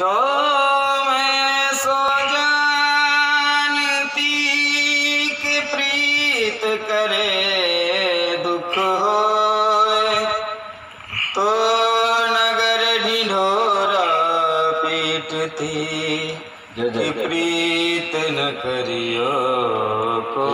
जो मैं सो जानती कि प्रीत करे दुख होए तो नगर ढिढोरा पीटती कि प्रीत न करियो को।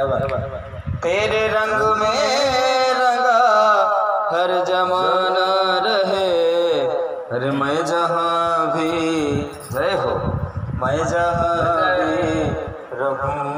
तेरे रंग में रंगा हर जमाना रहे। अरे मैं जहाँ भी जय हो, मैं जहाँ भी रहूँ।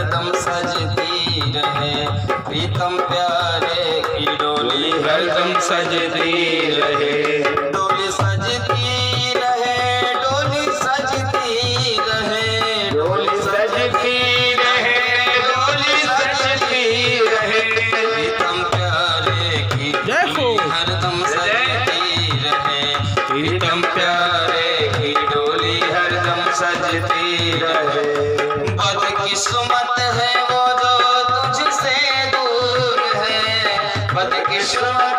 हरदम सजती रहे। प्रीतम प्यारे की डोली हरदम सजती रहे। डोली सजती रहे डोली सजती रहे। डोली सजती रहे डोली सजती रहे। प्रीतम प्यारे की हरदम सजती रहे। प्रीतम प्यारे की डोली हरदम सजती बदकिस्मत है वो तो तुझसे दूर है। बदकिस्मत